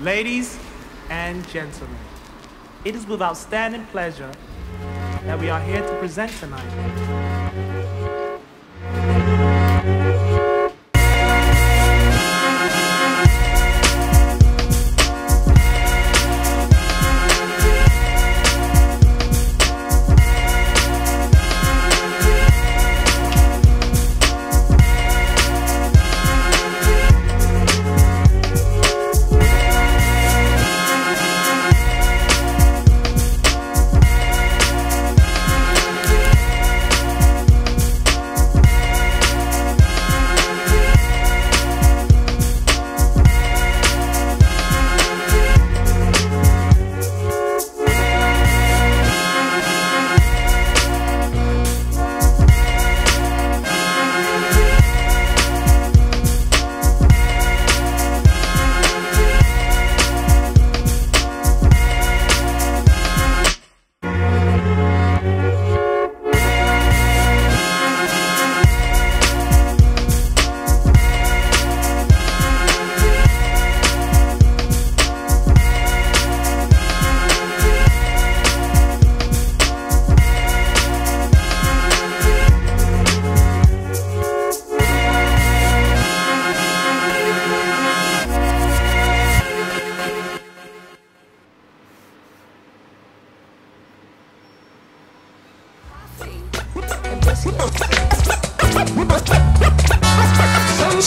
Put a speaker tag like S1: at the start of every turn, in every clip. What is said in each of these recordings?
S1: Ladies and gentlemen, it is with outstanding pleasure that we are here to present tonight.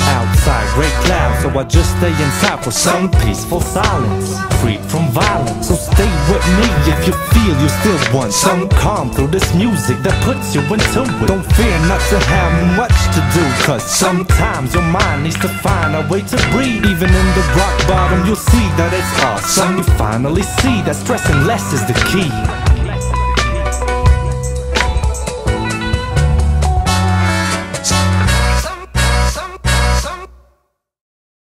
S2: Outside, gray clouds, so I just stay inside for some peaceful silence. Free from violence, so stay with me if you feel you still want some calm through this music that puts you into it. Don't fear not to have much to do, cause sometimes your mind needs to find a way to breathe. Even in the rock bottom, you'll see that it's awesome. You finally see that stressing less is the key.